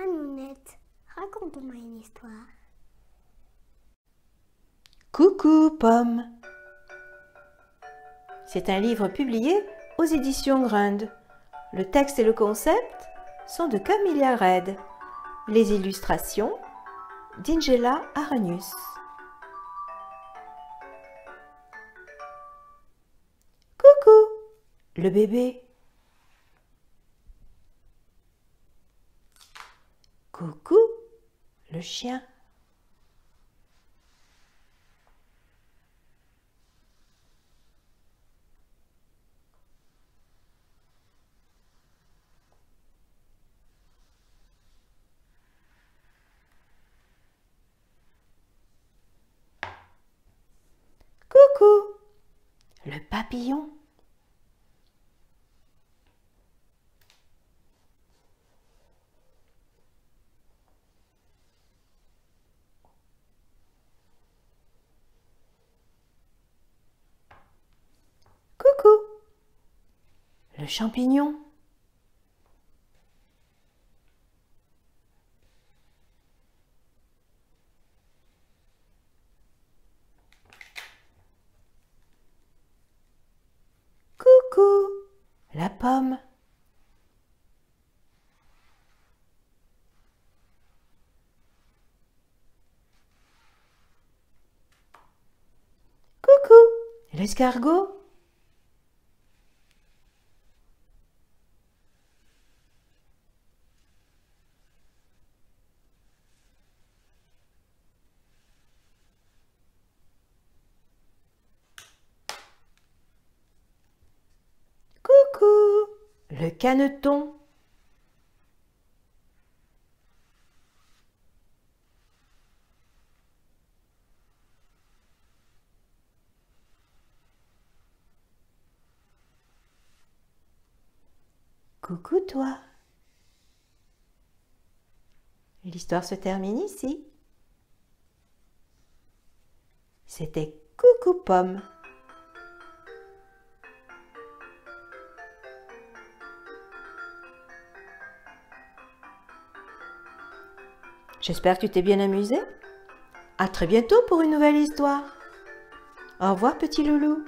Manounette, raconte-moi une histoire. Coucou, Pomme. C'est un livre publié aux éditions Grund. Le texte et le concept sont de Camelia Red. Les illustrations d'Ingela Aranius. Coucou, le bébé. Coucou, le chien. Coucou, le papillon. Coucou, le champignon. Coucou, la pomme. Coucou, l'escargot. Coucou, le caneton. Coucou toi. L'histoire se termine ici. C'était Coucou Pomme. J'espère que tu t'es bien amusé. À très bientôt pour une nouvelle histoire. Au revoir petit loulou.